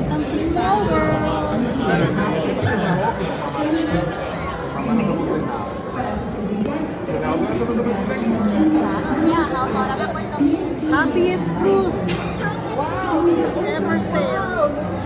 Welcome to Small World. Happiest cruise ever sailed.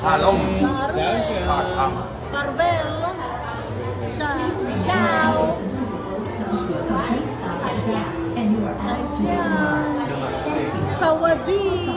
Farewell. Farewell. Ciao. Ciao. Sawadee.